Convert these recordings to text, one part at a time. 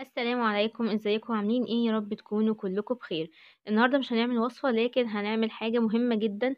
السلام عليكم إزيكم؟ عاملين إيه؟ يا رب تكونوا كلكم بخير. النهارده مش هنعمل وصفة لكن هنعمل حاجة مهمة جدا.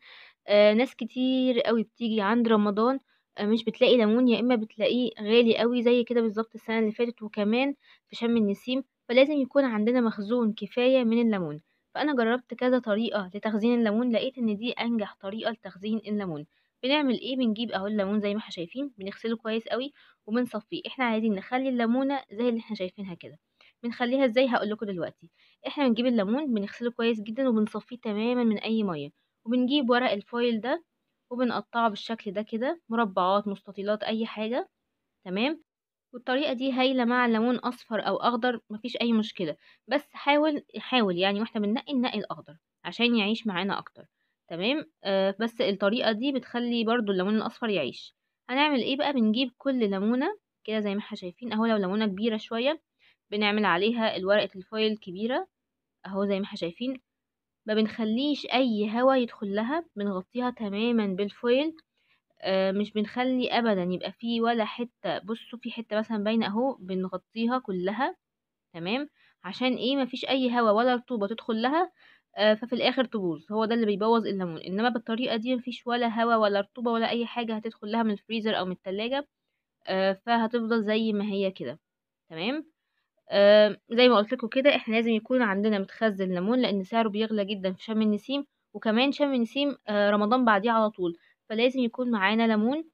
آه ناس كتير قوي بتيجي عند رمضان آه مش بتلاقي ليمون يا إما بتلاقيه غالي قوي زي كده بالظبط السنة اللي فاتت وكمان في شم النسيم فلازم يكون عندنا مخزون كفاية من الليمون. فأنا جربت كذا طريقة لتخزين الليمون لقيت إن دي أنجح طريقة لتخزين الليمون. بنعمل إيه؟ بنجيب أهو الليمون زي ما إحنا شايفين بنغسله كويس قوي وبنصفيه. إحنا عايزين نخلي الليمونة زي اللي إحنا شايفينها كده. بنخليها إزاي؟ هقول لكم دلوقتي. إحنا بنجيب الليمون بنغسله كويس جدا وبنصفيه تماما من أي مية. وبنجيب ورق الفويل ده وبنقطعه بالشكل ده كده مربعات مستطيلات أي حاجة. تمام؟ والطريقة دي هايلة مع الليمون أصفر أو أخضر مفيش أي مشكلة. بس حاول حاول يعني وإحنا بننقي ننقي الأخضر عشان يعيش معانا أكتر. تمام؟ آه بس الطريقة دي بتخلي برضو الليمون الأصفر يعيش. هنعمل إيه بقى؟ بنجيب كل ليمونة كده زي ما إحنا شايفين. أهو لو ليمونة كبيرة شوية بنعمل عليها الورقة ال foil الكبيرة. أهو زي ما إحنا شايفين. ما بنخليش أي هوا يدخل لها بنغطيها تماما بال foil. آه مش بنخلي ابدا يبقى فيه ولا حتة. بصوا في حتة مثلا باينة أهو بنغطيها كلها تمام؟ عشان إيه؟ مفيش أي هوا ولا رطوبة تدخل لها. ففي الآخر تبوظ. هو ده اللي بيبوظ الليمون. إنما بالطريقة دي مفيش ولا هوا ولا رطوبة ولا أي حاجة هتدخل لها من الفريزر أو من التلاجة آه فهتفضل زي ما هي كده. تمام؟ آه زي ما قلت لكم كده إحنا لازم يكون عندنا متخزن ليمون لأن سعره بيغلى جدا في شم النسيم وكمان شم النسيم آه رمضان بعديه على طول فلازم يكون معانا ليمون.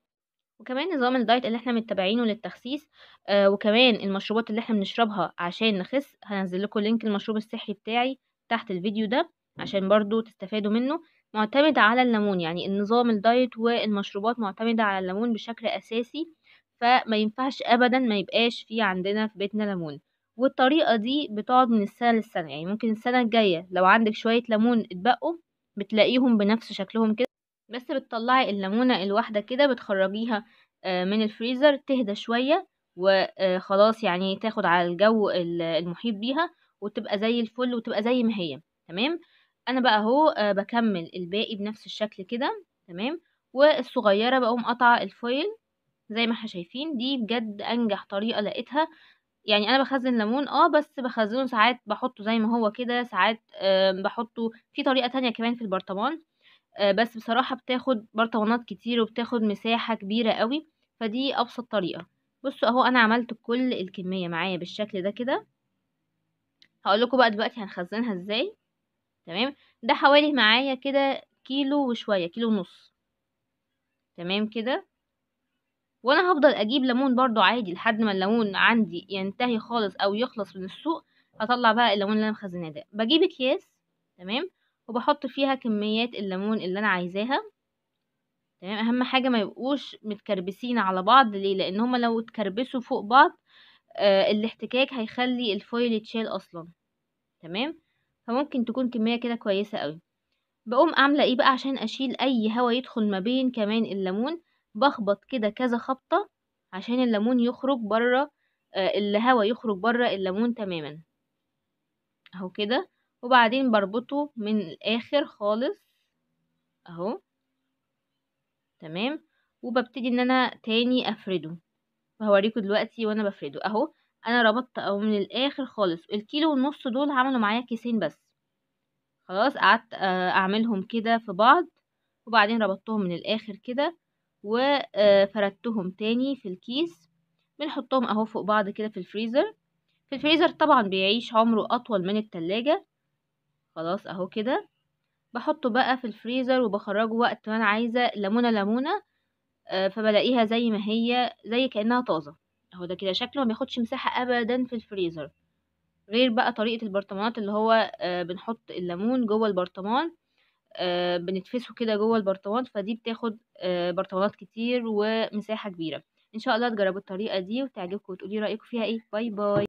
وكمان نظام ال diet اللي إحنا متبعينه للتخسيس آه وكمان المشروبات اللي إحنا بنشربها عشان نخس هنزل لكم link المشروب السحري بتاعي. تحت الفيديو ده عشان برضو تستفادوا منه معتمد على الليمون. يعني النظام ال diet والمشروبات معتمدة على الليمون بشكل أساسي فما ينفعش أبدا ما يبقاش في عندنا في بيتنا ليمون. والطريقة دي بتقعد من السنة للسنة. يعني ممكن السنة الجاية لو عندك شوية ليمون اتبقوا بتلاقيهم بنفس شكلهم كده بس بتطلعي الليمونة الواحدة كده بتخرجيها من الفريزر تهدى شوية وخلاص يعني تاخد على الجو المحيط بيها وتبقى زي الفل وتبقى زي ما هي تمام؟ أنا بقى أهو بكمل الباقي بنفس الشكل كده تمام؟ والصغيرة بقوم قطعة الفويل زي ما إحنا شايفين دي بجد أنجح طريقة لقيتها. يعني أنا بخزن ليمون آه بس بخزنه ساعات بحطه زي ما هو كده ساعات أه بحطه في طريقة تانية كمان في البرطمان أه بس بصراحة بتاخد برطمانات كتير وبتاخد مساحة كبيرة قوي فدي أبسط طريقة. بصوا أهو أنا عملت كل الكمية معايا بالشكل ده كده. هقول لكم بقى دلوقتي هنخزنها إزاي. تمام؟ ده حوالي معايا كده كيلو وشوية كيلو ونص. تمام كده؟ وأنا هفضل أجيب ليمون برضو عادي لحد ما الليمون عندي ينتهي خالص أو يخلص من السوق هطلع بقى الليمون اللي انا مخزناه ده. بجيب اكياس تمام؟ وبحط فيها كميات الليمون اللي أنا عايزاها. تمام؟ اهم حاجة ما يبقوش متكربسين على بعض. ليه؟ لأن هما لو اتكربسوا فوق بعض آه الاحتكاك هيخلي الفويل يتشال أصلا. تمام؟ فممكن تكون كمية كده كويسة قوي بقوم عاملة إيه بقى عشان أشيل أي هوا يدخل ما بين كمان الليمون؟ بخبط كده كذا خبطة عشان الليمون يخرج بره آه الهوا يخرج بره الليمون تماما. أهو كده. وبعدين بربطه من الآخر خالص. أهو. تمام؟ وببتدي إن أنا تاني أفرده. وهوريكم دلوقتي وأنا بفرده. أهو أنا ربطت أو من الآخر خالص. الكيلو ونص دول عملوا معايا كيسين بس. خلاص قعدت آه أعملهم كده في بعض وبعدين ربطتهم من الآخر كده وفردتهم تاني في الكيس. بنحطهم أهو فوق بعض كده في الفريزر. في الفريزر طبعا بيعيش عمره أطول من التلاجة. خلاص أهو كده. بحطه بقى في الفريزر وبخرجه وقت ما أنا عايزة. ليمونة ليمونة. فبلاقيها زي ما هي زي كأنها طازة. اهو ده كده شكله ما بياخدش مساحة ابدا في الفريزر. غير بقى طريقة البرطمانات اللي هو بنحط الليمون جوه البرطمان آه بنتفسه كده جوه البرطمان فدي بتاخد آه برطمانات كتير ومساحة كبيرة. إن شاء الله تجربوا الطريقة دي وتعجبكم وتقولي رأيكم فيها إيه. bye bye.